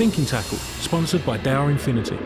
Thinking Tackle, sponsored by Dower Infinity.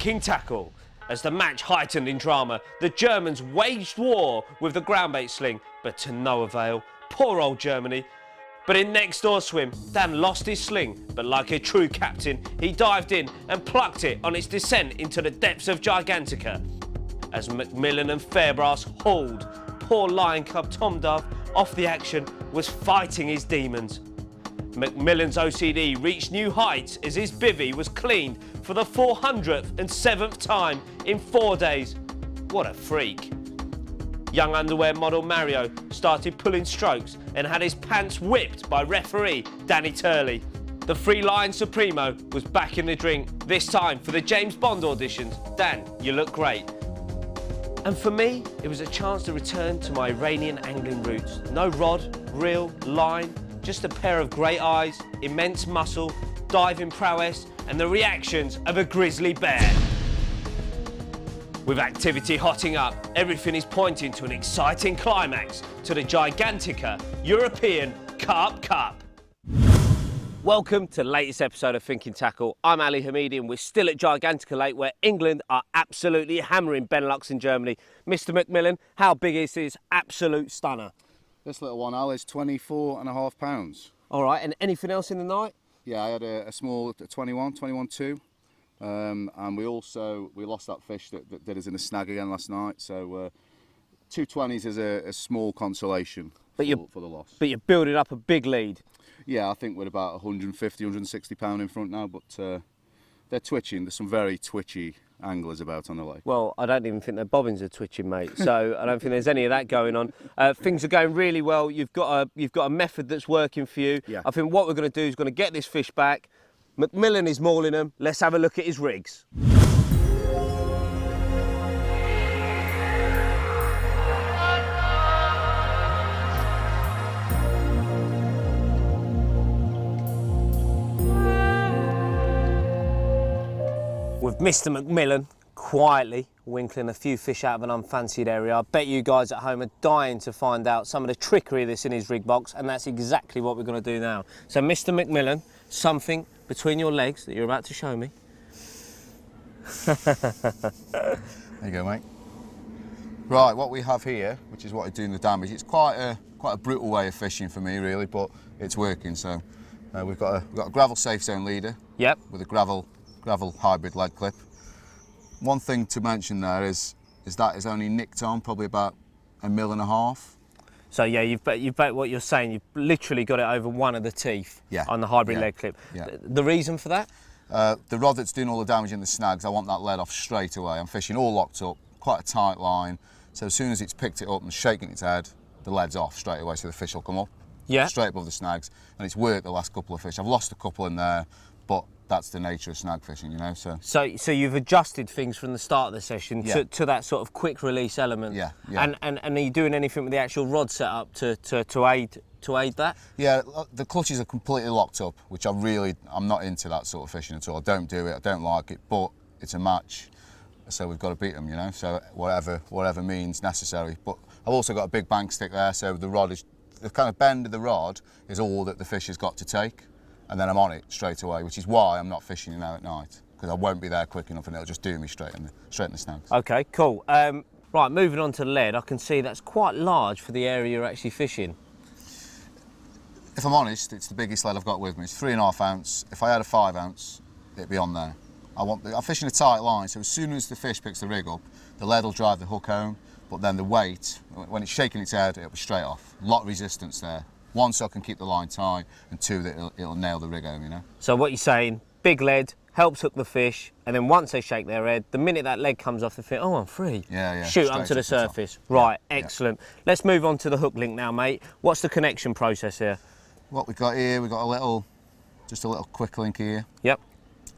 On Thinking Tackle, as the match heightened in drama, the Germans waged war with the groundbait sling, but to no avail. Poor old Germany. But in next door swim, Dan lost his sling, but like a true captain, he dived in and plucked it on its descent into the depths of Gigantica. As Macmillan and Fairbrass hauled poor lion cub Tom Dove off the action, was fighting his demons. Macmillan's OCD reached new heights as his bivvy was cleaned for the 400th and 7th time in four days. What a freak. Young underwear model Mario started pulling strokes and had his pants whipped by referee Danny Turley. The Free Lion Supremo was back in the drink, this time for the James Bond auditions. Dan, you look great. And for me, it was a chance to return to my Iranian angling roots. No rod, reel, line, just a pair of great eyes, immense muscle, diving prowess, and the reactions of a grizzly bear. With activity hotting up, everything is pointing to an exciting climax to the Gigantica European Carp Cup. Welcome to the latest episode of Thinking Tackle. I'm Ali Hamidi and we're still at Gigantica Lake where England are absolutely hammering Benelux in Germany. Mr Macmillan, how big is this absolute stunner? This little one, Al, is 24 and a half pounds. All right, and anything else in the night? Yeah, I had a, a small 21, 21 2. Um, and we also, we lost that fish that, that did us in a snag again last night. So uh, 220s is a, a small consolation But for, for the loss. But you're building up a big lead. Yeah, I think we're about 150, 160 pound in front now, but uh, they're twitching. There's some very twitchy anglers about on the lake. Well, I don't even think their bobbins are twitching, mate. So I don't think there's any of that going on. Uh, things are going really well. You've got a you've got a method that's working for you. Yeah. I think what we're going to do is going to get this fish back. Macmillan is mauling them. Let's have a look at his rigs. Mr. McMillan quietly winkling a few fish out of an unfancied area. I bet you guys at home are dying to find out some of the trickery that's in his rig box, and that's exactly what we're going to do now. So, Mr. McMillan, something between your legs that you're about to show me. There you go, mate. Right, what we have here, which is what is doing the damage, it's quite a quite a brutal way of fishing for me, really, but it's working. So uh, we've got a we've got a gravel safe zone leader Yep. with a gravel gravel hybrid lead clip. One thing to mention there is is that is only nicked on probably about a mil and a half. So yeah, you've bet, you've bet what you're saying. You've literally got it over one of the teeth Yeah, on the hybrid yeah, lead clip. yeah. The, the reason for that? Uh, the rod that's doing all the damage in the snags, I want that lead off straight away. I'm fishing all locked up, quite a tight line. So as soon as it's picked it up and shaking its head, the lead's off straight away, so the fish will come up. Yeah. Straight above the snags. And it's worked the last couple of fish. I've lost a couple in there, but that's the nature of snag fishing, you know. So So, so you've adjusted things from the start of the session Yeah. to, to that sort of quick release element. Yeah, yeah. And, and and are you doing anything with the actual rod setup to, to, to aid to aid that? yeah, uh, the clutches are completely locked up, which I really I'm not into that sort of fishing at all. I don't do it. I don't like it, but it's a match. So we've got to beat them, you know. So whatever whatever means necessary. But I've also got a big bank stick there, so the rod is the kind of bend of the rod is all that the fish has got to take, and then I'm on it straight away, which is why I'm not fishing now at night because I won't be there quick enough, and it'll just do me straight in the straight in the snags. Okay, cool. Um, right, moving on to lead, I can see that's quite large for the area you're actually fishing. If I'm honest, it's the biggest lead I've got with me. It's three and a half ounce. If I had a five ounce, it'd be on there. I want. The, I'm fishing a tight line, so as soon as the fish picks the rig up, the lead will drive the hook home. But then the weight, when it's shaking its head, it'll be straight off. A lot of resistance there. One, so I can keep the line tight, and two, that it'll, it'll nail the rig home. You know. So what you're saying, big lead, helps hook the fish, and then once they shake their head, the minute that leg comes off, they think, oh, I'm free. Yeah, yeah, Shoot onto the the surface. Yeah, Right, yeah. excellent. Let's move on to the hook link now, mate. What's the connection process here? What we've got here, we've got a little, just a little quick link here. Yep.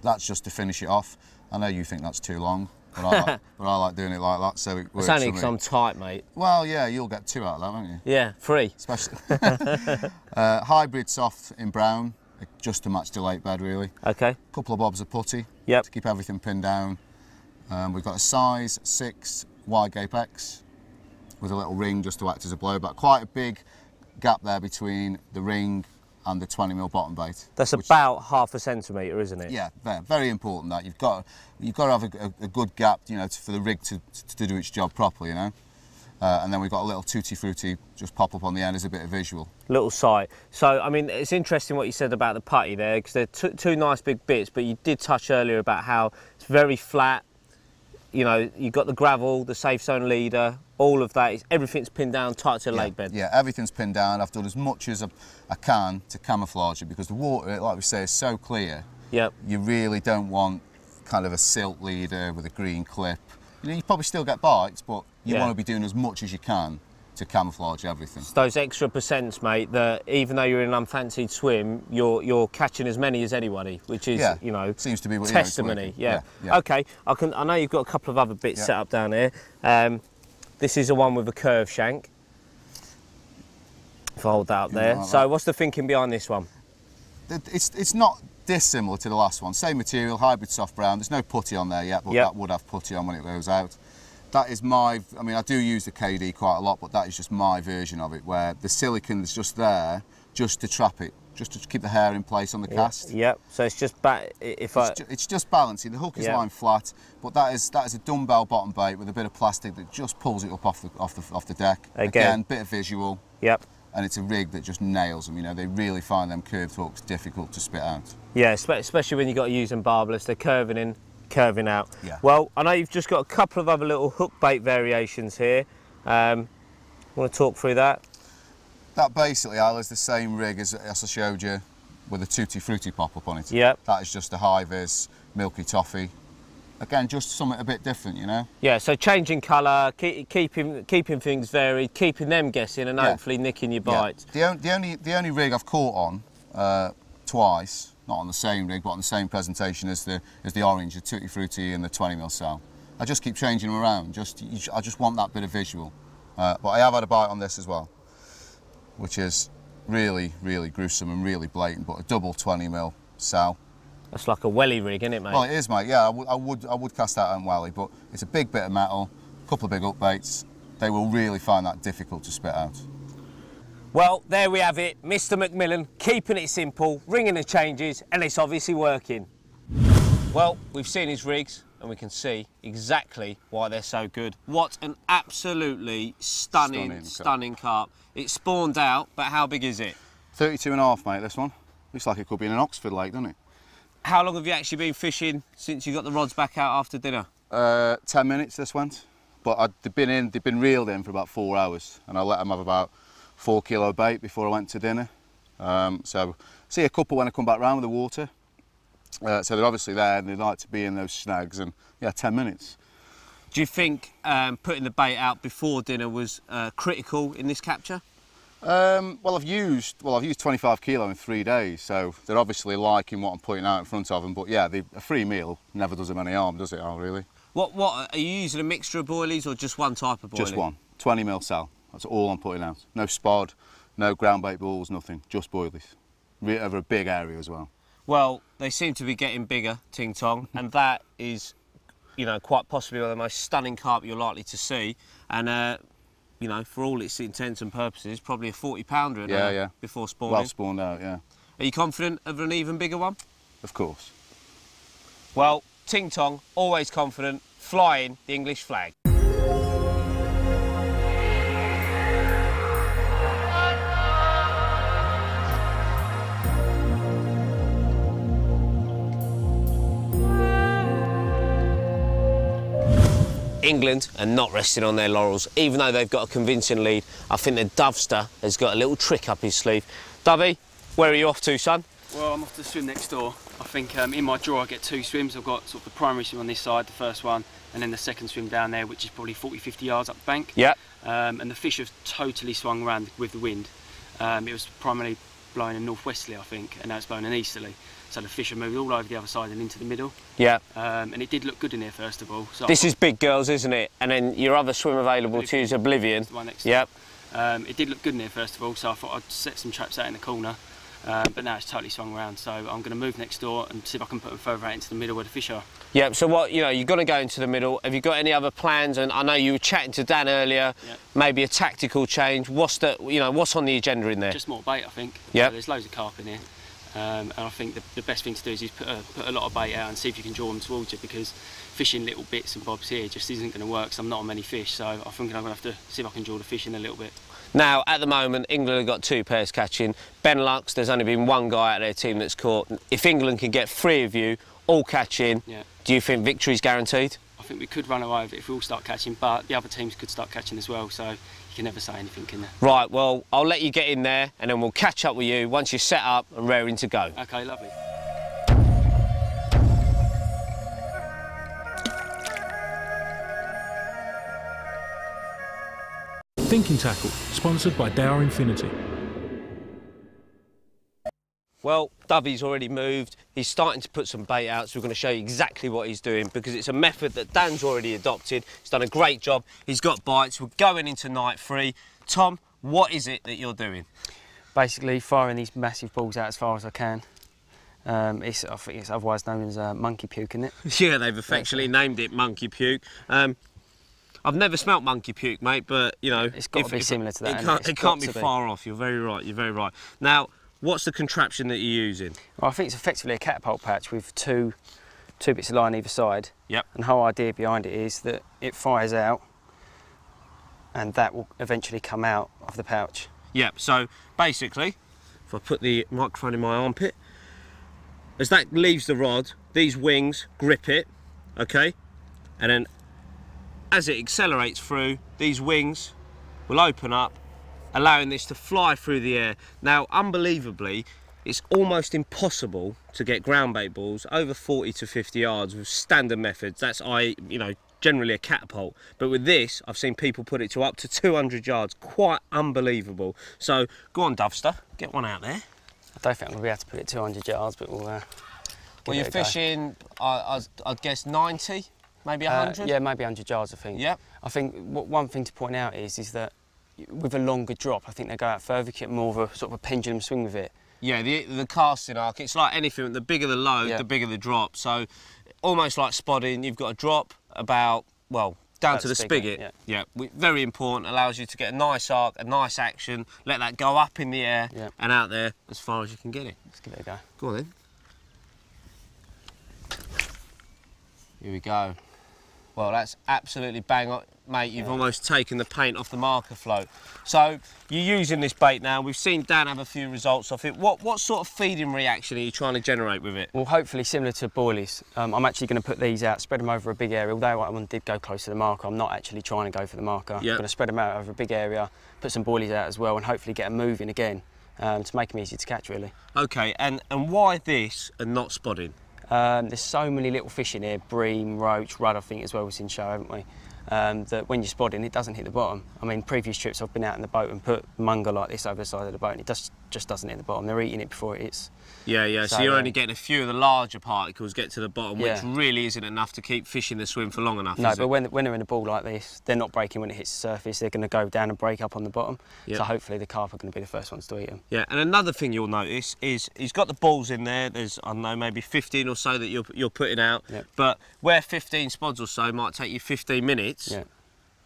That's just to finish it off. I know you think that's too long, but I like, but I like doing it like that, so it works It's only because. I'm tight, mate. Well, yeah, you'll get two out of that, won't you? Yeah, three. Especially uh, hybrid soft in brown, just to match the lake bed really. Okay. couple of bobs of putty Yep. to keep everything pinned down. Um, we've got a size 6 wide gape X with a little ring just to act as a blowback. Quite a big gap there between the ring and the 20 mil bottom bait. That's which- about half a centimetre, isn't it? yeah, very, very important that you've got you've got to have a, a, good gap, you know, to, for the rig to, to do its job properly, you know. Uh, and then we've got a little tutti frutti just pop up on the end as a bit of visual. Little sight. So, I mean, it's interesting what you said about the putty there, because they're two, two nice big bits, but you did touch earlier about how it's very flat. You know, you've got the gravel, the safe zone leader, all of that. Is, everything's pinned down tight to the yeah, lake bed. Yeah, everything's pinned down. I've done as much as I, I can to camouflage it because the water, like we say, is so clear. Yep. You really don't want kind of a silt leader with a green clip. You know, you probably still get bites, but you Yeah. want to be doing as much as you can to camouflage everything. It's those extra percents, mate, that even though you're in an unfancied swim, you're you're catching as many as anybody, which is, Yeah, you know, seems to be what- you know, testimony. yeah. Yeah. Okay. I can. I know you've got a couple of other bits set up down here. Um, this is the one with a curved shank. If I hold that up there. like so, that. what's the thinking behind this one? It's, it's not dissimilar to the last one. Same material, hybrid soft brown. There's no putty on there yet, but Yep. that would have putty on when it goes out. That is my, I mean, I do use the KD quite a lot, but that is just my version of it, where the silicon is just there just to trap it, just to keep the hair in place on the cast. Yep. So it's just back. If I. It's, ju- it's just balancing. The hook is Yeah. lying flat, but that is that is a dumbbell bottom bait with a bit of plastic that just pulls it up off the off the off the deck. Again. bit of visual, Yep. and it's a rig that just nails them. You know, they really find them curved hooks difficult to spit out. Yeah, especially when you've got to use them barbless, they're curving in, curving out. Yeah. Well, I know you've just got a couple of other little hook bait variations here. Um, want to talk through that? That basically, Al, is the same rig as, as I showed you with a tutti frutti pop up on it. Yep. That is just a high vis milky toffee. Again, just something a bit different, you know. Yeah, so changing colour, keep, keeping keeping things varied, keeping them guessing, and Yeah. hopefully nicking your bites. The, on, the only the only rig I've caught on uh, twice, not on the same rig, but on the same presentation as the as the orange, the tutti frutti, and the 20 mil cell. I just keep changing them around. Just you, I just want that bit of visual. Uh, but I have had a bite on this as well, which is really really gruesome and really blatant. But a double 20 mil cell. That's like a welly rig, isn't it, mate? Well, it is, mate. Yeah, I would, I would, I would cast that on Wally, but it's a big bit of metal, a couple of big up baits. They will really find that difficult to spit out. Well, there we have it. Mr. McMillan keeping it simple, ringing the changes, and it's obviously working. Well, we've seen his rigs and we can see exactly why they're so good. What an absolutely stunning, Stunning stunning, carp. It spawned out, but how big is it? 32 and a half, mate. This one looks like it could be in an Oxford lake, doesn't it? How long have you actually been fishing since you got the rods back out after dinner? Uh, 10 minutes this went, but I'd, they'd been in, they'd been reeled in for about four hours, and I let them have about four kilo bait before I went to dinner. Um, so see a couple when I come back round with the water. Uh, so they're obviously there, and they like to be in those snags, and yeah, 10 minutes. Do you think um, putting the bait out before dinner was uh, critical in this capture? Um, well, I've used well, I've used 25 kilo in three days, so they're obviously liking what I'm putting out in front of them. But yeah, the, a free meal never does them any harm, does it? Al, really? What, what, are you using a mixture of boilies or just one type of boilie? Just one, 20 mil cell. That's all I'm putting out. No spod, no ground bait balls, nothing. Just boilies. Over a big area as well. Well, they seem to be getting bigger, Ting Tong, and that is, you know, quite possibly one of the most stunning carp you're likely to see. And, uh, you know, for all its intents and purposes, probably a 40 pounder Yeah, yeah. before spawning. Well spawned out, yeah. Are you confident of an even bigger one? Of course. Well, Ting Tong, always confident, flying the English flag. England are not resting on their laurels, even though they've got a convincing lead. I think the Dovester has got a little trick up his sleeve. Dovey, where are you off to, son? Well, I'm off to swim next door. I think um, in my draw I get two swims. I've got sort of the primary swim on this side, the first one, and then the second swim down there, which is probably 40, 50 yards up the bank. Yep. Um, and the fish have totally swung around with the wind. Um, it was primarily blowing a northwesterly, I think, and now it's blowing an easterly. So the fish have moved all over the other side and into the middle. Yeah. Um, and it did look good in here, first of all. So This is big girls, isn't it? And then your other swim available to you is Oblivion. the one next Yep. Um, it did look good in here first of all, so I thought I'd set some traps out in the corner. Um, but now it's totally swung around, so I'm going to move next door and see if I can put them further out into the middle where the fish are. Yep. So what you know, you're going to go into the middle. Have you got any other plans? And I know you were chatting to Dan earlier. Yep. Maybe a tactical change. What's the you know what's on the agenda in there? Just more bait, I think. Yeah. So there's loads of carp in here. Um, and I think the, the best thing to do is just put a, put a lot of bait out and see if you can draw them towards you because fishing little bits and bobs here just isn't going to work. So I'm not on many fish, so I think I'm going to have to see if I can draw the fish in a little bit. Now, at the moment, England have got two pairs catching. Benelux there's only been one guy out their team that's caught. If England can get three of you all catching, Yeah. do you think victory's guaranteed? I think we could run away with it if we all start catching, but the other teams could start catching as well. So you can never say anything, can there? Right, well, I'll let you get in there and then we'll catch up with you once you're set up and raring to go. Okay, lovely. Thinking Tackle, sponsored by Dower Infinity. Well, Dovey's already moved. He's starting to put some bait out, so we're going to show you exactly what he's doing because it's a method that Dan's already adopted. He's done a great job. He's got bites. We're going into night three. Tom, what is it that you're doing? Basically, firing these massive balls out as far as I can. Um, it's, I think it's otherwise known as uh, monkey puke, isn't it? Yeah, they've affectionately named it monkey puke. Um, I've never smelt monkey puke, mate, but you know, It's gotta be similar to that, It can't, it? It can't got be to be. far off. You're very right. You're very right. Now, what's the contraption that you're using? Well, I think it's effectively a catapult patch with two, two bits of line either side. Yep. And the whole idea behind it is that it fires out, and that will eventually come out of the pouch. Yep. So basically, if I put the microphone in my armpit, as that leaves the rod, these wings grip it, okay, and then as it accelerates through, these wings will open up, allowing this to fly through the air. Now, unbelievably, it's almost impossible to get ground bait balls over 40 to 50 yards with standard methods. That's I, you know, generally a catapult. But with this, I've seen people put it to up to 200 yards. Quite unbelievable. So go on, Dovster, get one out there. I don't think I'm going to be able to put it 200 yards, but we'll. Uh, Well, you're it a go. fishing, I, I, I'd guess 90, maybe Uh, 100. yeah, maybe 100 yards, I think. Yep. I think one thing to point out is is that with a longer drop, I think they go out further, get more of a sort of a pendulum swing with it. Yeah, the the casting arc, it's like anything, the bigger the load, Yeah. the bigger the drop. So almost like spodding, you've got a drop about, well, down to the spigot. spigot, yeah. we- very important, allows you to get a nice arc, a nice action, let that go up in the air Yeah. and out there as far as you can get it. Let's give it a go. Go on then. Here we go. Well, that's absolutely bang on, mate. You've Yeah. almost taken the paint off the marker float. So you're using this bait now. We've seen Dan have a few results off it. What what sort of feeding reaction are you trying to generate with it? Well, hopefully similar to boilies. Um, I'm actually going to put these out, spread them over a big area. Although one did go close to the marker, I'm not actually trying to go for the marker. Yeah. I'm going to spread them out over a big area, put some boilies out as well, and hopefully get them moving again um, to make them easy to catch, really. Okay, and and why this and not spodding? Um, there's so many little fish in here, bream, roach, rudd, I think as well we've seen show, haven't we? Um, that when you're spodding it doesn't hit the bottom. I mean, previous trips I've been out in the boat and put munger like this over the side of the boat and it just, just doesn't hit the bottom. They're eating it before it hits. Yeah, yeah. So, So, you're um, only getting a few of the larger particles get to the bottom, Yeah. which really isn't enough to keep fishing the swim for long enough. No, but it? when, when they're in a ball like this, they're not breaking when it hits the surface. They're going to go down and break up on the bottom. Yep. So hopefully the carp are going to be the first ones to eat them. Yeah, and another thing you'll notice is he's got the balls in there. There's I don't know maybe 15 or so that you're you're putting out. Yep. But where 15 spods or so might take you 15 minutes, Yeah.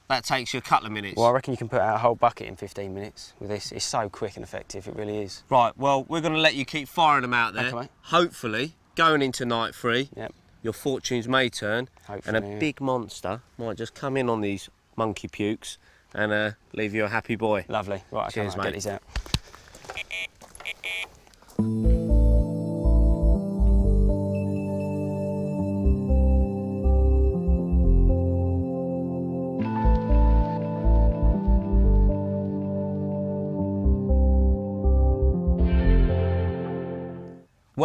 That takes you a couple of minutes. Well, I reckon you can put out a whole bucket in 15 minutes with this. It's so quick and effective. It really is. Right. Well, we're going to let you keep firing them out there. Okay. Hopefully, going into night three, Yep. your fortunes may turn, and a yeah. big monster might just come in on these monkey pukes and uh, leave you a happy boy. Lovely. Right, okay, Cheers, I'll mate. get these out.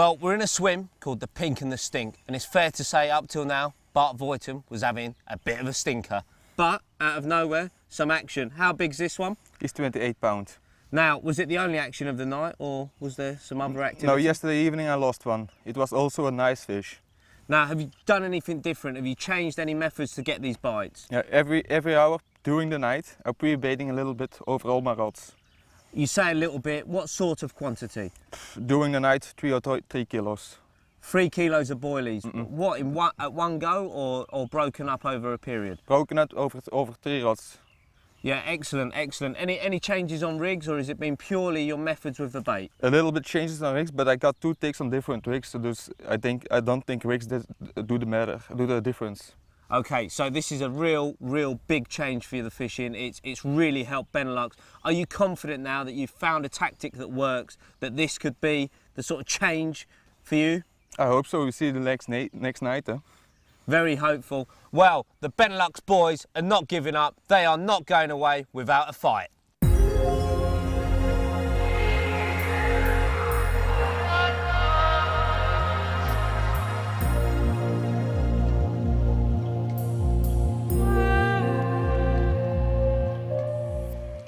Well, we're in a swim called the Pink and the Stink, and it's fair to say up till now, Bart Voighton was having a bit of a stinker. But out of nowhere, some action. How big's this one? It's 28 pounds. Now, was it the only action of the night, or was there some other activity? No, yesterday evening I lost one. It was also a nice fish. Now, have you done anything different? Have you changed any methods to get these bites? Yeah, every every hour during the night I pre-baiting a little bit over all my rods. You say a little bit. What sort of quantity? During the night, three or three kilos. Three kilos of boilies. What in one at one go, or or broken up over a period? Broken up over over three rods. Yeah, excellent, excellent. Any any changes on rigs, or has it been purely your methods with the bait? A little bit changes on rigs, but I got two takes on different rigs, so I think I don't think rigs do the matter, do the difference. Okay, so this is a real, real big change for you the fishing. It's it's really helped Benelux. Are you confident now that you've found a tactic that works? That this could be the sort of change for you? I hope so. We'll see the next night. Next night. Huh? Very hopeful. Well, the Benelux boys are not giving up. They are not going away without a fight.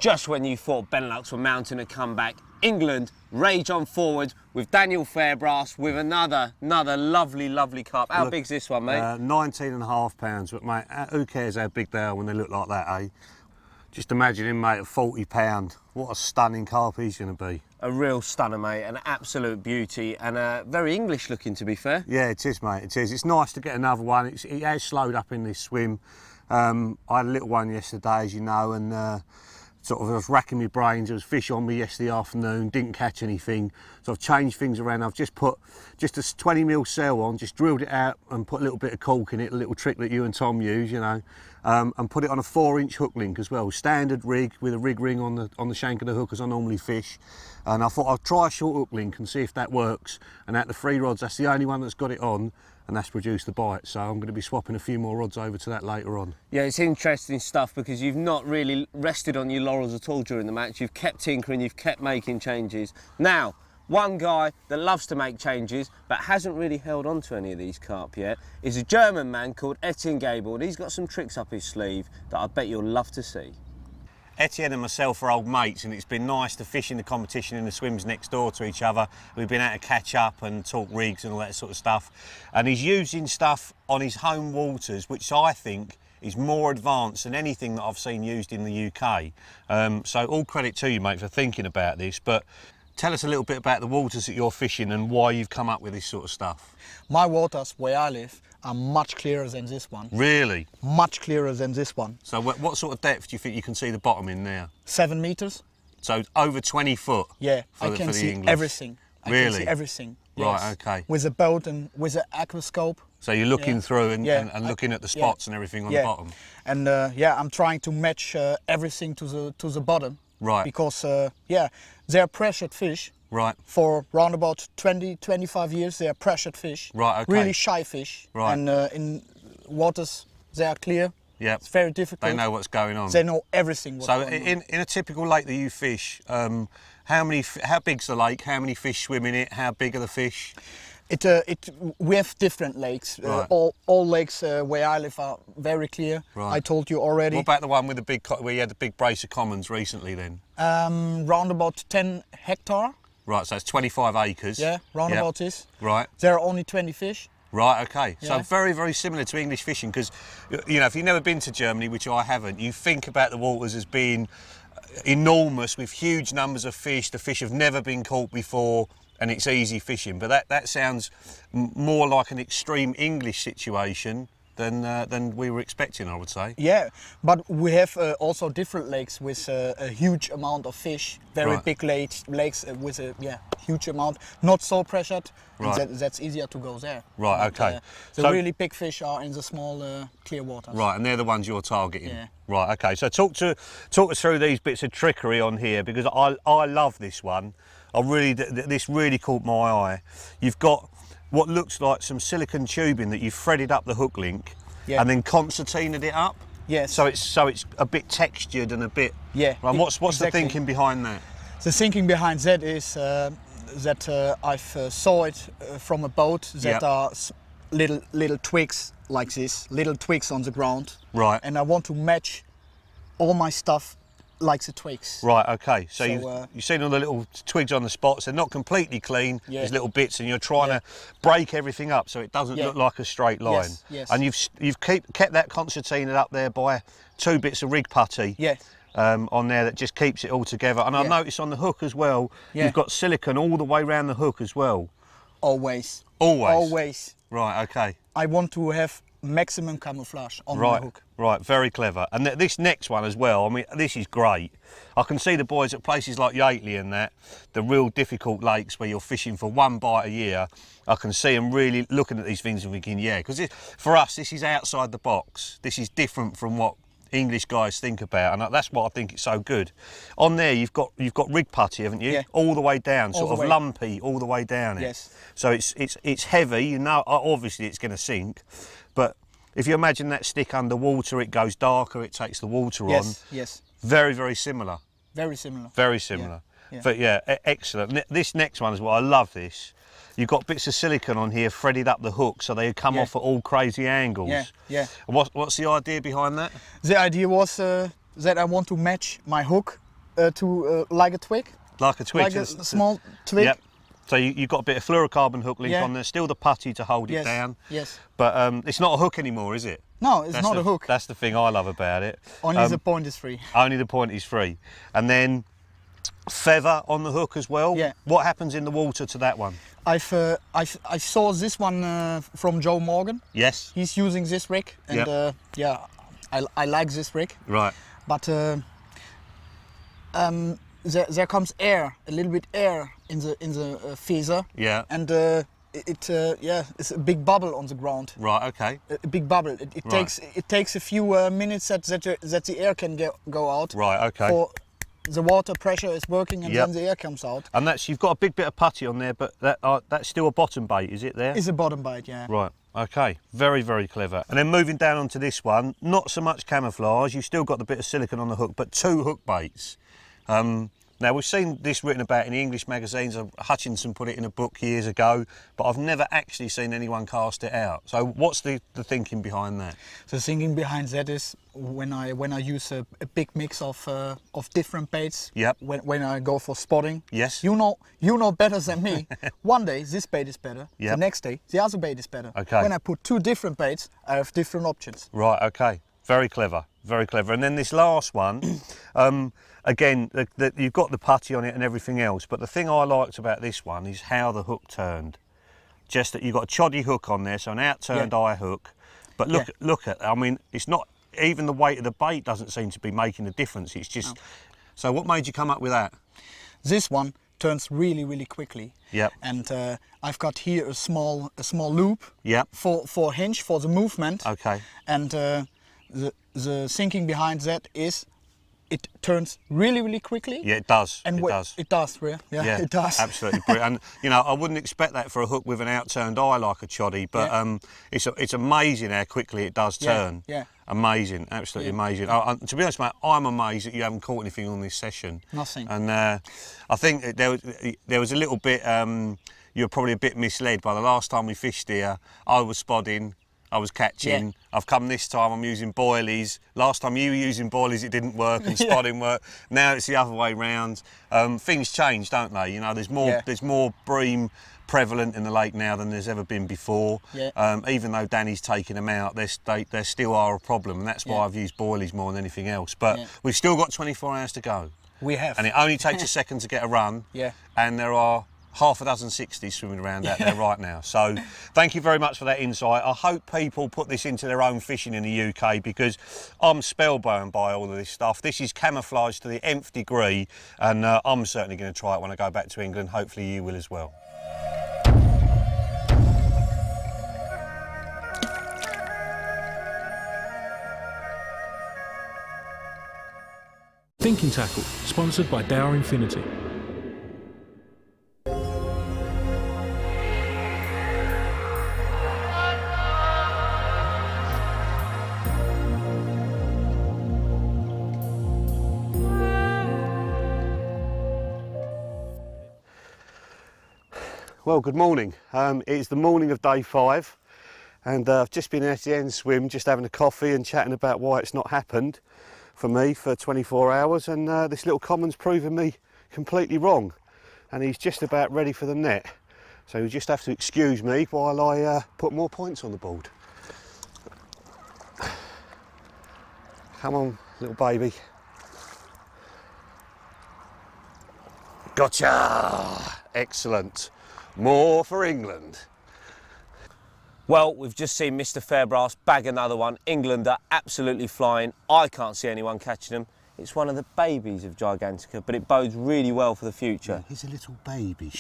Just when you thought Benelux were mounting a comeback, England rage on forward with Daniel Fairbrass with another, another lovely, lovely carp. How Look, big's this one, mate? Uh, 19 and a half pounds, but mate, uh, who cares how big they are when they look like that, eh? Just imagine him, mate, at 40 pound. What a stunning carp he's going to be. a real stunner, mate, an absolute beauty, and uh, very English looking, to be fair. Yeah, it is, mate. It is. It's nice to get another one. It's, it has slowed up in this swim. Um, I had a little one yesterday, as you know, and uh, sort of I was racking my brains. There was fish on me yesterday afternoon. Didn't catch anything, so I've changed things around. I've just put just a 20 mil cell on, just drilled it out and put a little bit of cork in it, a little trick that you and Tom use, you know, um, and put it on a four-inch hook link as well, standard rig with a rig ring on the on the shank of the hook as I normally fish. And I thought I'll try a short hook link and see if that works. And out the three rods, that's the only one that's got it on, and that's produced the bite. So I'm going to be swapping a few more rods over to that later on. Yeah, it's interesting stuff because you've not really rested on your laurels at all during the match. You've kept tinkering, you've kept making changes. Now, one guy that loves to make changes but hasn't really held on to any of these carp yet is a German man called Etienne Gable. And he's got some tricks up his sleeve that I bet you'll love to see. Etienne and myself are old mates, and it's been nice to fish in the competition in the swims next door to each other. We've been able to catch up and talk rigs and all that sort of stuff. And he's using stuff on his home waters, which I think is more advanced than anything that I've seen used in the UK. Um, so all credit to you, mate, for thinking about this. But tell us a little bit about the waters that you're fishing and why you've come up with this sort of stuff. My waters where I live are much clearer than this one. Really? Much clearer than this one. So what, what sort of depth do you think you can see the bottom in there? Seven meters. So over 20 foot. Yeah, I the- can see English. everything. I can Really? see everything. Right, okay. With a boat and with an aquascope. So you're looking Yeah. through and, Yeah, and, and looking at the yeah. spots and everything on yeah. the bottom. And uh, yeah, I'm trying to match uh, everything to the to the bottom. Right. Because uh, yeah, they're pressured fish. Right. For round about 20, 25 years, they are pressured fish. Right, okay. Really shy fish. Right. And uh, in waters, they are clear. Yeah. It's very difficult. They know what's going on. They know everything. What's So going on. in, in a typical lake that you fish, um, how many? How big's the lake? How many fish swim in it? How big are the fish? It, uh, it, we have different lakes. Uh, Right. all, all lakes uh, where I live are very clear. Right. I told you already. What about the one with the big? Where you had the big brace of commons recently? Then um, round about 10 hectare. Right. So it's 25 acres. Yeah, round Yep. this. Right. There are only 20 fish. Right, okay. So very, very similar to English fishing because, you know, if you've never been to Germany, which I haven't, you think about the waters as being uh, enormous with huge numbers of fish. The fish have never been caught before and it's easy fishing. But that, that sounds m- more like an extreme English situation than, uh, than we were expecting, I would say. Yeah, but we have uh, also different lakes with uh, a huge amount of fish. Very Right. big lakes, lakes uh, with a yeah huge amount, not so pressured. and Right. That, that's easier to go there. Right, But, okay. uh, the So- really big fish are in the small uh, clear waters. Right, and they're the ones you're targeting. Yeah. Right, okay. So talk to talk us through these bits of trickery on here because I I love this one. I really th- th- this really caught my eye. You've got what looks like some silicon tubing that you've threaded up the hook link Yeah. and then concertinaed it up. Yes. So it's so it's a bit textured and a bit. Yeah, e- what's what's exactly. the thinking behind that? The thinking behind that is uh, that uh, I've uh, saw it uh, from a boat that Yep. are little little twigs like this, little twigs on the ground. Right. And I want to match all my stuff like the twigs. Right, okay. So, So, you've, uh, you've seen all the little twigs on the spots. They're not completely clean. Yeah. There's little bits, and you're trying Yeah. to break everything up so it doesn't Yeah. look like a straight line. Yes, yes. And you've you've keep, kept that concertina up there by two bits of rig putty. Yeah. Um, on there that just keeps it all together. And I notice on the hook as well, you've got silicone all the way around the hook as well. Always. Always. Always. Right, okay. I want to have maximum camouflage on Right, my hook. right, very clever. And th- this next one as well, I mean, this is great. I can see the boys at places like Yateley and that, the real difficult lakes where you're fishing for one bite a year. I can see them really looking at these things and thinking, yeah, because for us, this is outside the box. This is different from what English guys think about, and that's what I think it's so good. On there, you've got you've got rig putty, haven't you? Yeah. All the way down, sort of way. lumpy, all the way down it. Yes. So it's it's it's heavy. You know, obviously it's going to sink, but if you imagine that stick underwater, it goes darker. It takes the water Yes, on. yes. Very very similar. Very similar. Very similar. yeah. But yeah, excellent. This next one is what I love this. You've got bits of silicone on here threaded up the hook so they come Yeah. off at all crazy angles. Yeah, yeah. What, what's the idea behind that? The idea was uh, that I want to match my hook uh, to uh, like a twig, Like a twig. like a small twig. Yep. So you, you've got a bit of fluorocarbon hook link Yeah. on there, still the putty to hold Yes. it down. Yes. But um, it's not a hook anymore, is it? No, it's That's not the- a hook. That's the thing I love about it. Only Um, the point is free. Only the point is free. And then feather on the hook as well. Yeah. What happens in the water to that one? I've uh, I, I saw this one uh, from Joe Morgan. Yes. He's using this rig, and Yep. uh, yeah, I, I like this rig. Right. But uh, um, there, there comes air, a little bit air in the in the uh, Yeah. and uh, it uh, yeah, it's a big bubble on the ground. Right. Okay. A a big bubble. It, it Right. takes it takes a few uh, minutes that that, the- that the air can get, go out. Right. Okay. For the water pressure is working and Yep. then the air comes out. And that's you've got a big bit of putty on there, but that uh, that's still a bottom bait, is it? There. Is a bottom bait. yeah. Right. Okay. Very very clever. And then moving down onto this one, not so much camouflage. You've still got the bit of silicone on the hook, but two hook baits. Um, now we've seen this written about in the English magazines. Uh, Hutchinson put it in a book years ago, but I've never actually seen anyone cast it out. So what's the, the thinking behind that? The thinking behind that is when I when I use a, a big mix of uh, of different baits. Yep. When, when I go for spodding. Yes. You know you know better than me. One day this bait is better. Yep. The next day the other bait is better. Okay. When I put two different baits, I have different options. Right, okay. Very clever, very clever. And then this last one, um, again, the, the, you've got the putty on it and everything else, but the thing I liked about this one is how the hook turned. Just that you've got a choddy hook on there, so an outturned Yeah. eye hook. But look, Yeah. look at, I mean, it's not, even the weight of the bait doesn't seem to be making a difference. It's just, so what made you come up with that? This one turns really really quickly. Yep. And uh, I've got here a small a small loop. Yep. For for hinge for the movement. Okay. And uh, the the thinking behind that is, it turns really really quickly. Yeah, it does. And it wh- does. It does, yeah. Yeah, it does. Absolutely brilliant. And you know, I wouldn't expect that for a hook with an outturned eye like a choddy, but Yeah. um, it's it's amazing how quickly it does turn. yeah. Amazing, absolutely Yeah. amazing. I, I, to be honest, mate, I'm amazed that you haven't caught anything on this session. Nothing. And uh, I think there was there was a little bit. Um, you were probably a bit misled by the last time we fished here. I was spodding. I was catching. Yeah. I've come this time. I'm using boilies. Last time you were using boilies, it didn't work, and spodding worked. Now it's the other way round. Um, things change, don't they? You know, there's more. Yeah. There's more bream prevalent in the lake now than there's ever been before. Yeah. Um, even though Danny's taking them out, they they, still are a problem, and that's why Yeah. I've used boilies more than anything else. But Yeah. we've still got 24 hours to go, We have. and it only takes a second to get a run. Yeah. And there are half a dozen 60s swimming around out there right now. So thank you very much for that insight. I hope people put this into their own fishing in the UK because I'm spellbound by all of this stuff. This is camouflage to the nth degree, and uh, I'm certainly going to try it when I go back to England. Hopefully you will as well. Thinking Tackle, sponsored by Dower Infinity. Well, good morning. Um, it's the morning of day five, and uh, I've just been at the end swim, just having a coffee and chatting about why it's not happened for me for 24 hours, and uh, this little common's proven me completely wrong, and he's just about ready for the net. So you just have to excuse me while I uh, put more points on the board. Come on, little baby. Gotcha! Excellent. More for England. Well, we've just seen Mr. Fairbrass bag another one. England are absolutely flying. I can't see anyone catching them. It's one of the babies of Gigantica, but it bodes really well for the future. He's a little baby.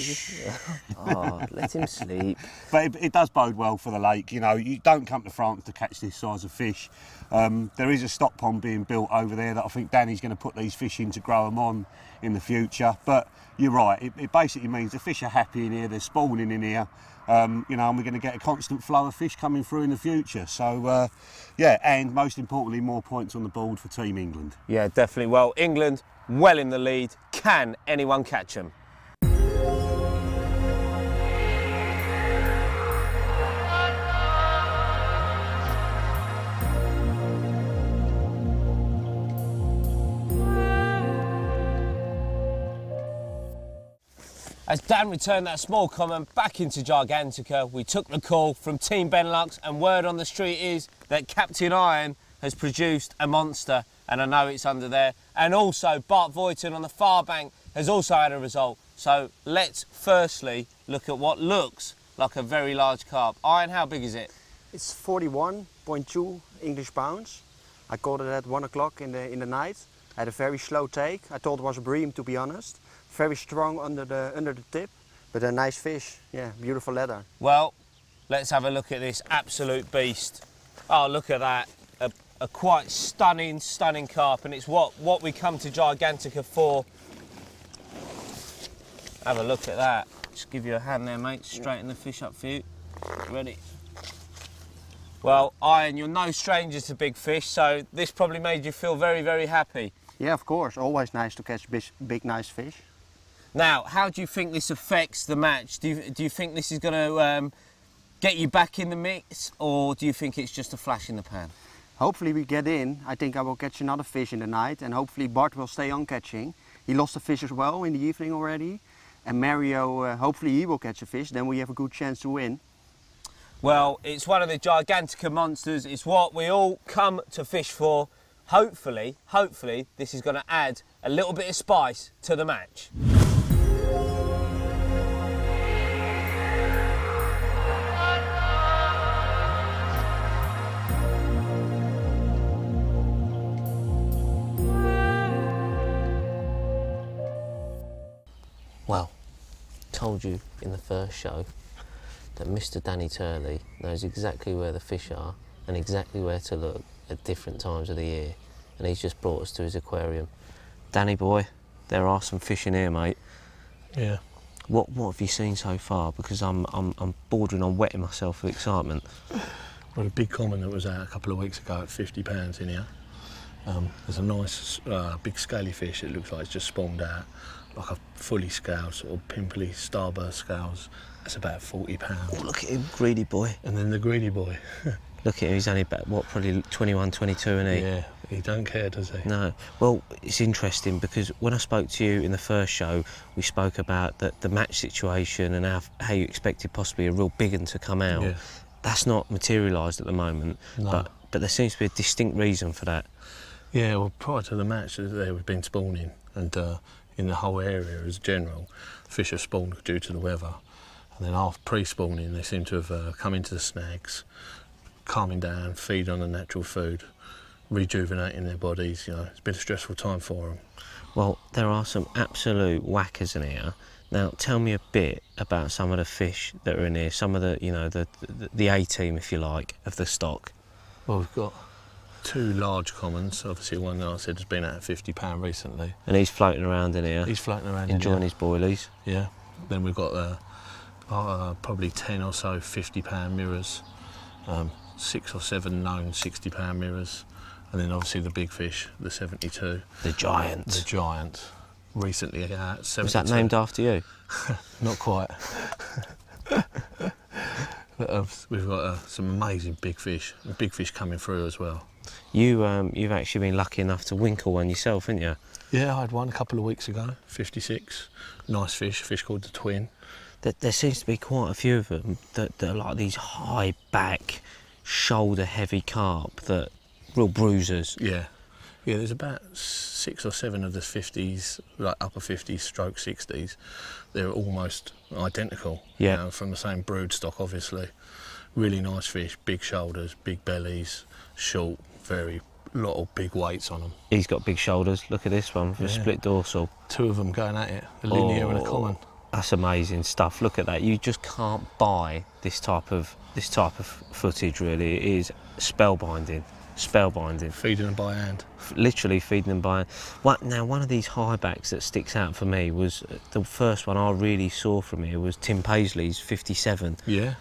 oh, let him sleep. But it, it does bode well for the lake. You know, you don't come to France to catch this size of fish. Um, there is a stock pond being built over there that I think Danny's going to put these fish in to grow them on in the future. But you're right, it, it basically means the fish are happy in here, they're spawning in here. Um, you know, and we're going to get a constant flow of fish coming through in the future. So, uh, yeah, and most importantly, more points on the board for Team England. Yeah, definitely. Well, England well in the lead. Can anyone catch them? As Dan returned that small common back into Gigantica, we took the call from Team Benelux, and word on the street is that Captain Iron has produced a monster, and I know it's under there. And also, Bart Voighton on the far bank has also had a result. So let's firstly look at what looks like a very large carp. Iron, how big is it? It's 41.2 English pounds. I caught it at one o'clock in the in the night. I had a very slow take. I thought it was a bream to be honest. Very strong under the under the tip, but a nice fish. Yeah, beautiful leather. Well, let's have a look at this absolute beast. Oh, look at that. A, a quite stunning, stunning carp, and it's what, what we come to Gigantica for. Have a look at that. Just give you a hand there, mate. Straighten the fish up for you. Ready? Well, Iron, you're no stranger to big fish, so this probably made you feel very, very happy. Yeah, of course. Always nice to catch big, big nice fish. Now, how do you think this affects the match? Do you, do you think this is going to um, get you back in the mix, or do you think it's just a flash in the pan? Hopefully we get in. I think I will catch another fish in the night, and hopefully Bart will stay on catching. He lost a fish as well in the evening already, and Mario, uh, hopefully he will catch a fish. Then we have a good chance to win. Well, it's one of the Gigantica monsters. It's what we all come to fish for. Hopefully, hopefully, this is going to add a little bit of spice to the match. Told you in the first show that Mr. Danny Turley knows exactly where the fish are and exactly where to look at different times of the year, and he's just brought us to his aquarium. Danny boy, there are some fish in here, mate. Yeah. What what have you seen so far? Because I'm I'm, I'm bordering on wetting myself with excitement. Well, a big common that was out a couple of weeks ago at 50 pounds in here. Um, there's a nice uh, big scaly fish. It looks like it's just spawned out, like a fully scaled sort of pimply starburst scales. That's about 40 pounds. Look at him, greedy boy. And then the greedy boy. Look at him, he's only about what, probably 21, 22, isn't he? yeah, he don't care, does he? No. Well, it's interesting because when I spoke to you in the first show, we spoke about the, the match situation and how, how you expected possibly a real big one to come out. Yeah. That's not materialised at the moment, No. but but there seems to be a distinct reason for that. Yeah, well, prior to the match, they have been spawning, and uh, in the whole area as general, fish have spawned due to the weather. And then after pre-spawning, they seem to have uh, come into the snags, calming down, feed on the natural food, rejuvenating their bodies. You know, it's been a stressful time for them. Well, there are some absolute whackers in here. Now, tell me a bit about some of the fish that are in here. Some of the, you know, the the, the A team, if you like, of the stock. Well, we've got two large commons. Obviously, one that I said has been at fifty pound recently. And he's floating around in here, He's floating around in enjoying his boilies. Yeah. Then we've got uh, uh, probably 10 or so 50 pound mirrors, um, six or seven known 60 pound mirrors, and then obviously the big fish, the 72, The giant. the giant. recently at 72. Was that named after you? Not quite. but, uh, we've got uh, some amazing big fish, big fish coming through as well. You, um, you've actually been lucky enough to winkle one yourself, haven't you? Yeah, I had one a couple of weeks ago, 56. Nice fish, a fish called the Twin. There, there seems to be quite a few of them that, that are like these high back, shoulder heavy carp that real bruisers. Yeah. Yeah, there's about six or seven of the 50s, like upper 50s, stroke 60s. They're almost identical. you Yeah. know, from the same brood stock, obviously. Really nice fish, big shoulders, big bellies, short, very lot of big weights on them. He's got big shoulders. Look at this one, with a split dorsal. Two of them going at it, a linear and a Oh. common. That's amazing stuff. Look at that. You just can't buy this type of this type of footage. Really, it is spellbinding. Spellbinding. Feeding them by hand. Literally feeding them by. What now? One of these highbacks that sticks out for me was uh, the first one I really saw from here was Tim Paisley's 57. Yeah.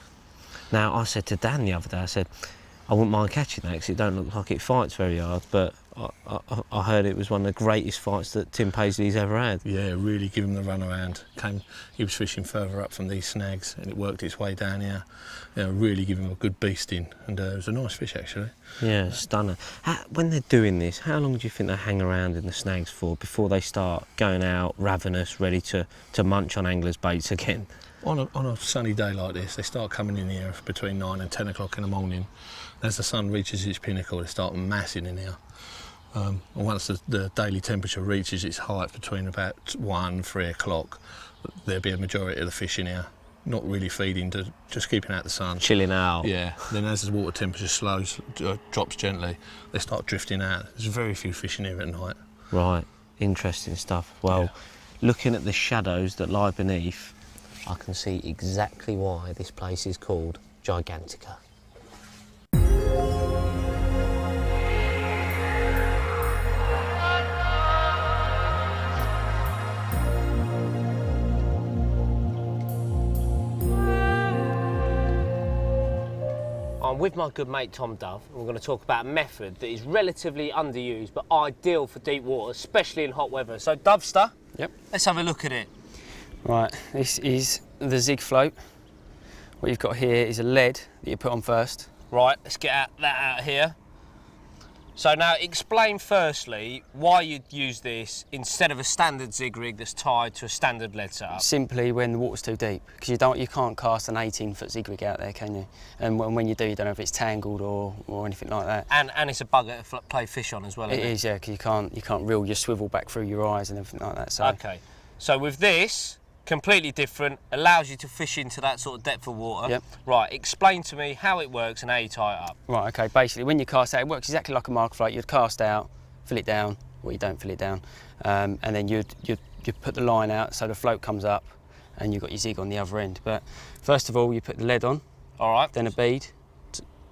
Now I said to Dan the other day, I said, I wouldn't mind catching that because it don't look like it fights very hard, but I, I, I heard it was one of the greatest fights that Tim Paisley's ever had. Yeah, really give him the run around. Came, he was fishing further up from these snags, and it worked its way down here. Really give him a good beasting, and uh, it was a nice fish actually. Yeah, stunner. How, when they're doing this, how long do you think they hang around in the snags for before they start going out ravenous, ready to, to munch on anglers' baits again? On a, on a sunny day like this, they start coming in here between nine and ten o'clock in the morning. As the sun reaches its pinnacle, they start massing in here. Um, and once the, the daily temperature reaches its height between about one, three o'clock, there'll be a majority of the fish in here, not really feeding, to, just keeping out the sun. Chilling out. Yeah. Then as the water temperature slows, uh, drops gently, they start drifting out. There's very few fish in here at night. Right, interesting stuff. Well, looking at the shadows that lie beneath, I can see exactly why this place is called Gigantica. I'm with my good mate Tom Dove, and we're going to talk about a method that is relatively underused but ideal for deep water, especially in hot weather. So, Dovester, Yep. let's have a look at it. Right, this is the Zig float. What you've got here is a lead that you put on first. Right, let's get out, that out here. So now explain firstly why you'd use this instead of a standard zig rig that's tied to a standard lead setup. Simply when the water's too deep, because you don't, you can't cast an 18 foot zig rig out there, can you? And when, when you do, you don't know if it's tangled or, or anything like that. And, and it's a bugger to play fish on as well, It isn't it? is, yeah, because you can't, you can't reel your swivel back through your eyes and everything like that. So Okay. So with this, completely different, allows you to fish into that sort of depth of water. Yep. Right, explain to me how it works and how you tie it up. Right, okay, basically when you cast out, it works exactly like a marker float. You'd cast out, fill it down, or you don't fill it down, um, and then you'd, you'd, you'd put the line out so the float comes up and you've got your zig on the other end. But first of all, you put the lead on, All right. then a bead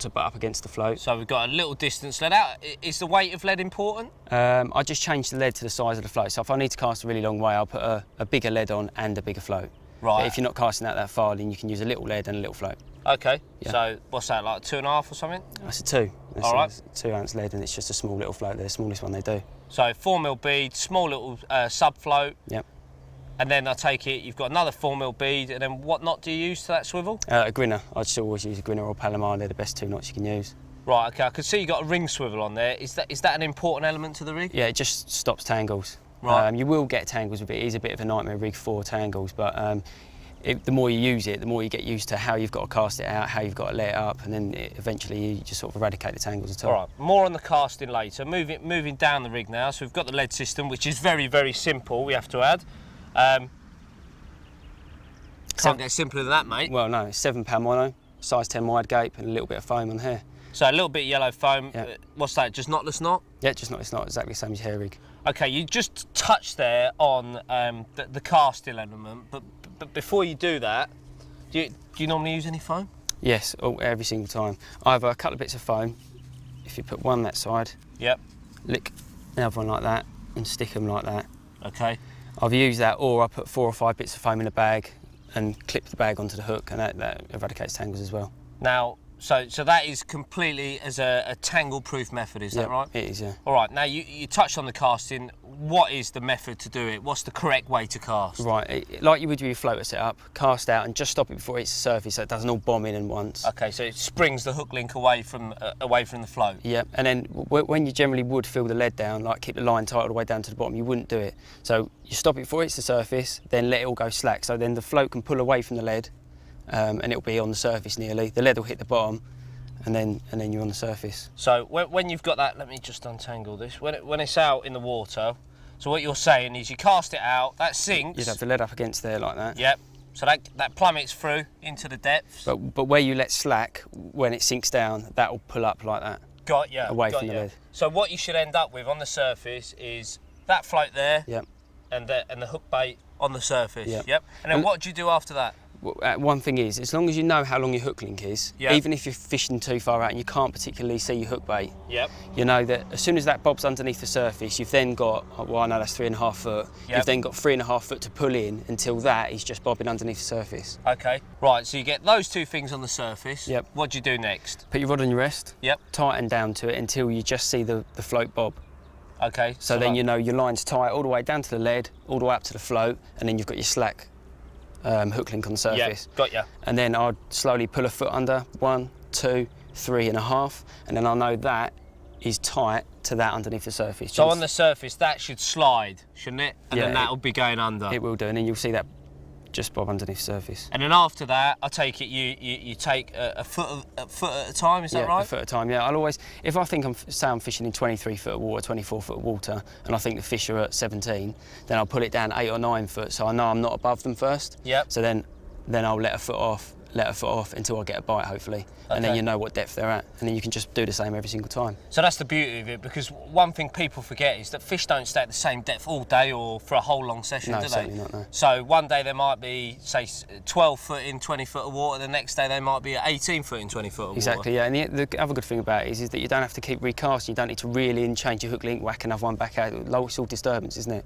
to, butt up against the float. So we've got a little distance lead out. Is the weight of lead important? Um, I just change the lead to the size of the float. So if I need to cast a really long way, I'll put a, a bigger lead on and a bigger float. Right. But if you're not casting out that far, then you can use a little lead and a little float. Okay. Yeah. So what's that, like two and a half or something? That's a two. That's All a- right. two ounce lead, and it's just a small little float. They're the smallest one they do. So four mil bead, small little uh, sub float, Yep. And then I take it you've got another four mil bead, and then what knot do you use to that swivel? Uh, a grinner. I'd still always use a grinner or a Palomar. They're the best two knots you can use. Right. Okay. I can see you've got a ring swivel on there. Is that is that an important element to the rig? Yeah, it just stops tangles. Right. Um, you will get tangles with it. It is a bit of a nightmare rig for tangles, but um, it, the more you use it, the more you get used to how you've got to cast it out, how you've got to let it up, and then it, eventually you just sort of eradicate the tangles at all. All right. More on the casting later. Moving moving down the rig now. So we've got the lead system, which is very very simple. We have to add. Um, can't get simpler than that, mate. Well, no, seven pound mono, size 10 wide gape, and a little bit of foam on here. So a little bit of yellow foam. Yeah. Uh, What's that? Just knotless knot? Yeah, just not. It's not exactly the same as your hair rig. Okay, you just touched there on um, the, the casting element, but, but before you do that, do you, do you normally use any foam? Yes, oh, every single time. Either a couple of bits of foam. If you put one that side, Yep. lick the other one like that, and stick them like that. Okay. I've used that, or I put four or five bits of foam in a bag and clip the bag onto the hook, and that, that eradicates tangles as well. Now, So, so that is completely as a, a tangle-proof method, is Yep, that right? It is, yeah. All right. Now you, you touched on the casting. What is the method to do it? What's the correct way to cast? Right, it- like you would with your floater setup, cast out and just stop it before it hits the surface so it doesn't all bomb in at once. Okay, so it springs the hook link away from uh, away from the float. Yeah, and then w- when you generally would fill the lead down, like keep the line tight all the way down to the bottom, you wouldn't do it. So you stop it before it hits the surface, then let it all go slack. So then the float can pull away from the lead, um, and it'll be on the surface nearly. The lead will hit the bottom, and then and then you're on the surface. So when, when you've got that, let me just untangle this. When it, when it's out in the water, so what you're saying is you cast it out, that sinks. You'd have the lead up against there like that. Yep. So that that plummets through into the depths. But but where you let slack, when it sinks down, that will pull up like that. Got you. away got from the lead. So what you should end up with on the surface is that float there. Yep. And the and the hook bait on the surface. Yep. Yep. And then And- what do you do after that? Well, uh, one thing is, as long as you know how long your hook link is, Yeah. even if you're fishing too far out and you can't particularly see your hook bait, Yep. you know that as soon as that bob's underneath the surface, you've then got, oh, well, I know that's three and a half foot, Yep. you've then got three and a half foot to pull in until that is just bobbing underneath the surface. Okay. Right. So you get those two things on the surface. Yep. What do you do next? Put your rod on your rest, Yep. tighten down to it until you just see the, the float bob. Okay. So, then like- you know your line's tight all the way down to the lead, all the way up to the float, and then you've got your slack um, hook link on the Yeah. surface. Got you. and then I'd slowly pull a foot under, one, two, three and a half, and then I know that is tight to that underneath the surface. So Just- on the surface, that should slide, shouldn't it? And Yeah, then that'll be going under. it will do, and then you'll see that just bob underneath the surface. and then after that, I take it you you, you take a, a foot of, a foot at a time. Is that yeah, right? a foot at a time. Yeah, I'll always, if I think I'm, say I'm fishing in 23 foot of water, 24 foot of water, and I think the fish are at 17, then I'll pull it down eight or nine foot, so I know I'm not above them first. Yep. So then, then I'll let a foot off, let a foot off until I get a bite, hopefully, and then you know what depth they're at, and then you can just do the same every single time. So that's the beauty of it, because one thing people forget is that fish don't stay at the same depth all day or for a whole long session, No, do they? certainly not, no. So one day they might be, say, 12 foot in 20 foot of water. The next day they might be at 18 foot in 20 foot of Exactly, water. yeah. And the, the other good thing about it is, is that you don't have to keep recasting. You don't need to reel in, change your hook link, whack another one back out. Low, it's all disturbance, isn't it?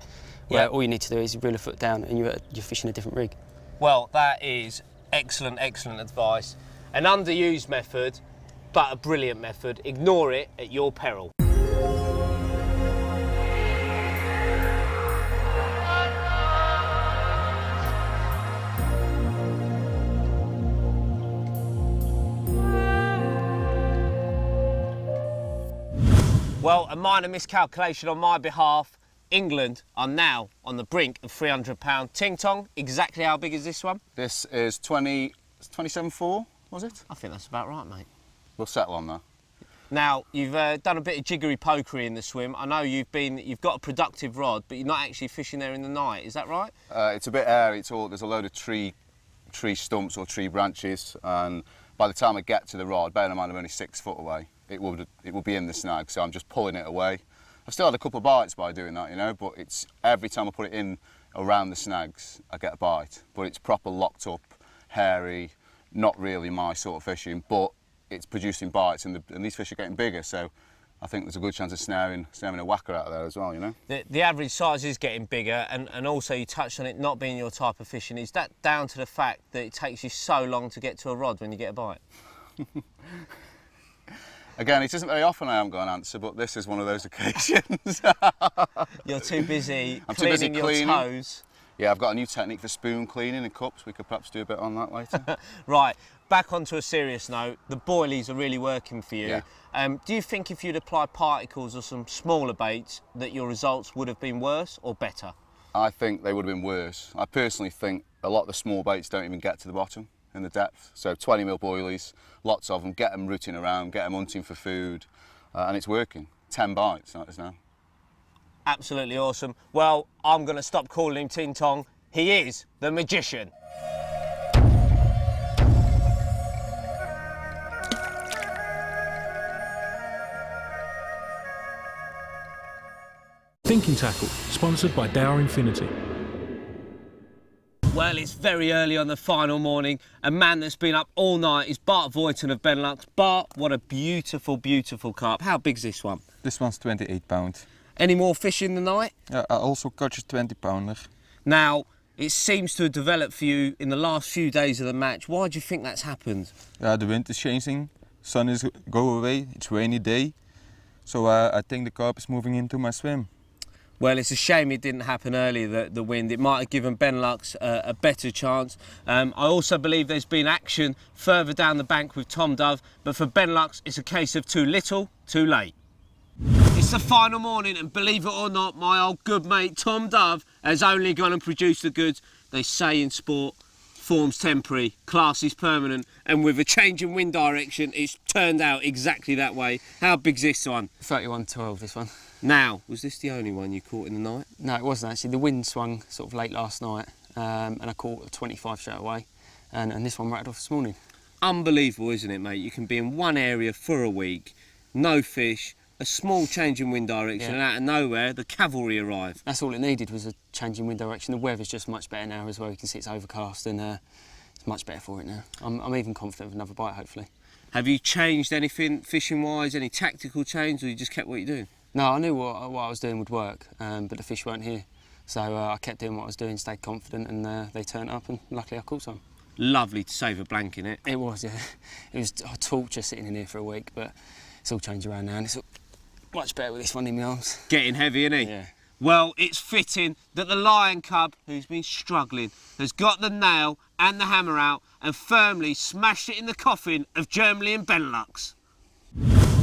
Where Yeah. all you need to do is reel a foot down and you're, you're fishing a different rig. Well, that is excellent, excellent advice. An underused method, but a brilliant method. Ignore it at your peril. Well, a minor miscalculation on my behalf. England are now on the brink of 300 pound ting tong. Exactly how big is this one? This is 20, 27.4, was it? I think that's about right, mate. We'll settle on that. Now you've uh, done a bit of jiggery pokery in the swim. I know you've been, you've got a productive rod, but you're not actually fishing there in the night. Is that right? Uh, it's a bit airy. It's all there's a load of tree, tree stumps or tree branches, and by the time I get to the rod, bearing in mind I'm only six foot away, it would it will be in the snag. So I'm just pulling it away. I've still had a couple of bites by doing that, you know, but it's every time I put it in around the snags, I get a bite. But it's proper locked up, hairy, not really my sort of fishing, but it's producing bites, and, the, and these fish are getting bigger. So I think there's a good chance of snaring snaring a whacker out of there as well, you know. The, the average size is getting bigger, and, and also you touched on it not being your type of fishing. Is that down to the fact that it takes you so long to get to a rod when you get a bite? Again, it isn't very often I haven't got an answer, but this is one of those occasions. You're too busy I'm too busy cleaning your toes. yeah, I've got a new technique for spoon cleaning and cups. We could perhaps do a bit on that later. Right, back onto a serious note, the boilies are really working for you. Yeah. Um, do you think if you'd applied particles or some smaller baits that your results would have been worse or better? I think they would have been worse. I personally think a lot of the small baits don't even get to the bottom in the depth. So 20 mil boilies, lots of them, get them rooting around, get them hunting for food, uh, and it's working. 10 bites, that is now. Absolutely awesome. Well, I'm going to stop calling him Ting Tong. He is the magician. Thinking Tackle, sponsored by Daiwa Infinity. Well, it's very early on the final morning. A man that's been up all night is Bart Voighton of Benelux. Bart, what a beautiful, beautiful carp. How big's this one? This one's 28 pound. Any more fish in the night? Yeah, I also catch a 20 pounder. Now, it seems to have developed for you in the last few days of the match. Why do you think that's happened? Yeah, the wind is changing sun is go away. It's rainy day, so uh, I think the carp is moving into my swim. Well, it's a shame it didn't happen earlier, the, the wind. It might have given Benelux uh, a better chance. Um, I also believe there's been action further down the bank with Tom Dove, but for Benelux, it's a case of too little, too late. It's the final morning, and believe it or not, my old good mate Tom Dove has only gone and produced the goods. They say in sport, form's temporary, class is permanent, and with a change in wind direction, it's turned out exactly that way. How big's this one? 31-12 this one. Now, was this the only one you caught in the night? No, it wasn't actually. The wind swung sort of late last night, um, and I caught a 25 straight away, and, and this one rattled off this morning. Unbelievable, isn't it, mate? You can be in one area for a week, no fish, a small change in wind direction, Yeah. and out of nowhere, the cavalry arrive. That's all it needed was a change in wind direction. The weather's just much better now as well. You can see it's overcast, and uh, it's much better for it now. I'm, I'm even confident of another bite, hopefully. Have you changed anything fishing-wise, any tactical change, or you just kept what you're doing? No, I knew what, what I was doing would work, um, but the fish weren't here. So uh, I kept doing what I was doing, stayed confident, and uh, they turned up, and luckily I caught some. Lovely to save a blank in it. It was, yeah. It was a torture sitting in here for a week, but it's all changed around now, and it's much better with this one in my arms. Getting heavy, isn't he? Yeah. Well, it's fitting that the lion cub, who's been struggling, has got the nail and the hammer out and firmly smashed it in the coffin of Germany and Benelux.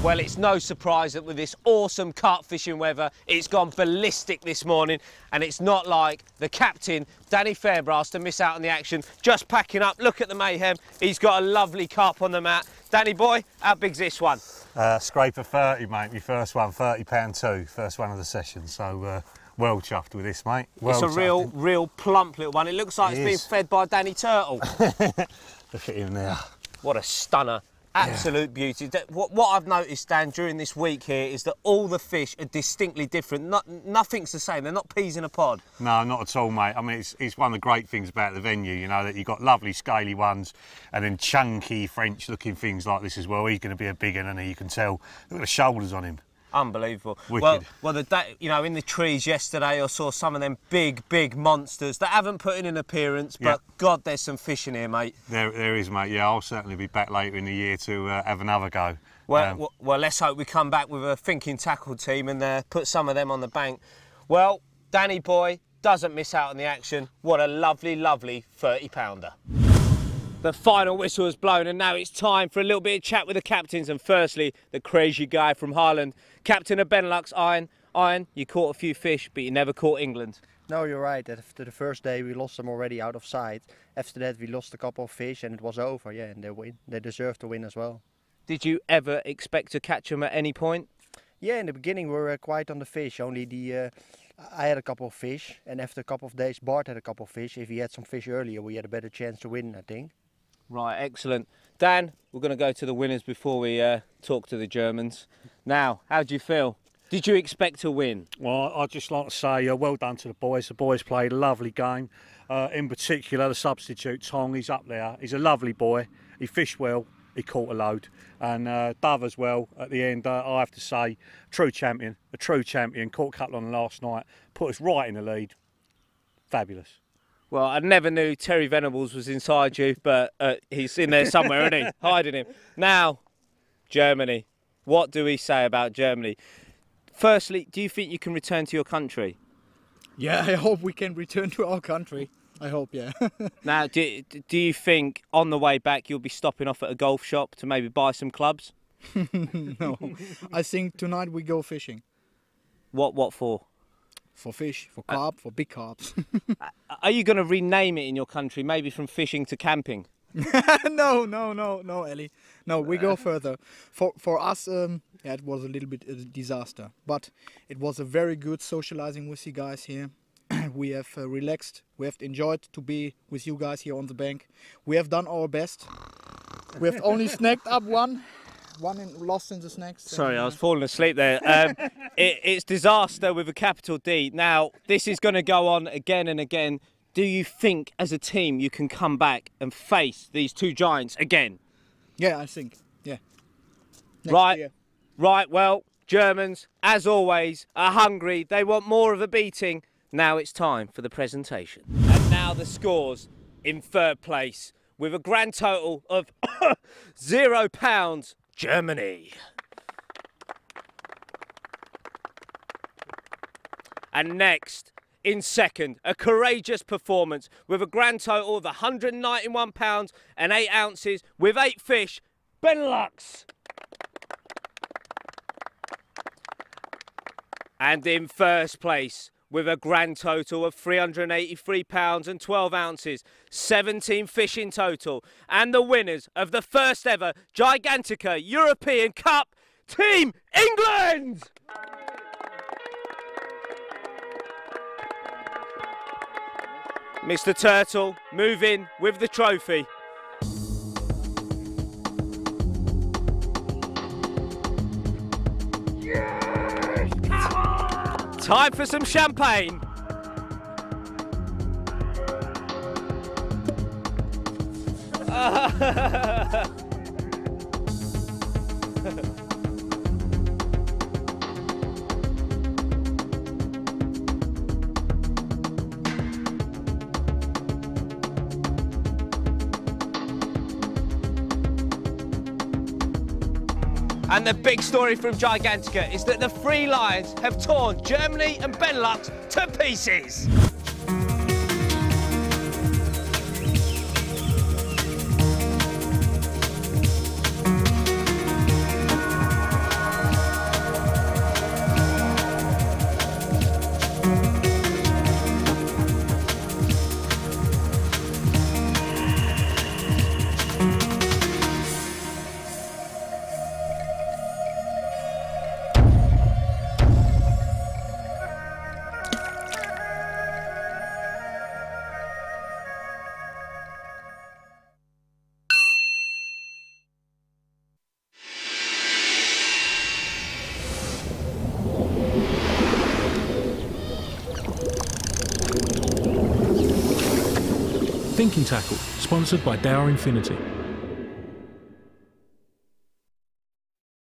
Well, it's no surprise that with this awesome carp fishing weather, it's gone ballistic this morning, and it's not like the captain, Danny Fairbrass, to miss out on the action. Just packing up, look at the mayhem. He's got a lovely carp on the mat. Danny boy, how big's this one? Uh, scraper 30, mate. My first one, 30 pound two, first one of the session. So uh, well chuffed with this, mate. Well it's a chuffed. real, real plump little one. It looks like It it's being is. fed by Danny Turtle. Look at him there. What a stunner. Absolute beauty. What, what I've noticed, Dan, during this week here is that all the fish are distinctly different. No, nothing's the same. They're not peas in a pod. No, not at all, mate. I mean, it's, it's one of the great things about the venue, you know, that you've got lovely scaly ones and then chunky French-looking things like this as well. He's going to be a big one, and you can tell. Look at the shoulders on him. Unbelievable. Wicked. Well, well, the day, you know, in the trees yesterday, I saw some of them big, big monsters that haven't put in an appearance. But Yeah. God, there's some fish in here, mate. There, there is, mate. Yeah, I'll certainly be back later in the year to uh, have another go. Well, Um, well, well, let's hope we come back with a thinking tackle team and uh, put some of them on the bank. Well, Danny boy doesn't miss out on the action. What a lovely, lovely 30 pounder. The final whistle has blown, and now it's time for a little bit of chat with the captains. And firstly, the crazy guy from Holland, captain of Benelux, Iron. Iron, you caught a few fish, but you never caught England. No, you're right. After the first day, we lost them already out of sight. After that, we lost a couple of fish, and it was over. Yeah, and they win. They deserve to win as well. Did you ever expect to catch them at any point? Yeah, in the beginning we were quite on the fish. Only the uh, I had a couple of fish, and after a couple of days, Bart had a couple of fish. If he had some fish earlier, we had a better chance to win. I think. Right, excellent. Dan, we're going to go to the winners before we uh, talk to the Germans. Now, how do you feel? Did you expect to win? Well, I'd just like to say uh, well done to the boys. The boys played a lovely game. Uh, in particular, the substitute Tong, he's up there. He's a lovely boy. He fished well. He caught a load. And uh, Dove as well. At the end, uh, I have to say, true champion, a true champion. Caught a couple on last night. Put us right in the lead. Fabulous. Well, I never knew Terry Venables was inside you, but uh, he's in there somewhere, isn't he? Hiding him. Now, Germany. What do we say about Germany? Firstly, do you think you can return to your country? Yeah, I hope we can return to our country. I hope, yeah. Now, do, do you think on the way back you'll be stopping off at a golf shop to maybe buy some clubs? no, I think tonight we go fishing What what for? For fish, for carp, for big carps. Are you going to rename it in your country, maybe from fishing to camping? no, no, no, no, Ellie. No, we go further. For for us, um, yeah, it was a little bit a disaster, but it was a very good socializing with you guys here. we have uh, relaxed. We have enjoyed to be with you guys here on the bank. We have done our best. We have only snagged up one, one in, lost in the snacks. Sorry, I was falling asleep there. Um, it, it's disaster with a capital D. Now, this is going to go on again and again. Do you think, as a team, you can come back and face these two giants again? Yeah, I think. Yeah. Next right, year. right. Well, Germans, as always, are hungry. They want more of a beating. Now it's time for the presentation. And now the scores in third place with a grand total of zero pounds. Germany. And next, in second, a courageous performance with a grand total of £191 and 8 ounces with 8 fish, Benelux. And in first place, with a grand total of £383 and 12 ounces, 17 fish in total, and the winners of the first ever Gigantica European Cup, Team England! Mr. Turtle, move in with the trophy. Time for some champagne. And the big story from Gigantica is that the Free Lions have torn Germany and Benelux to pieces. Thinking Tackle, sponsored by Daiwa Infinity.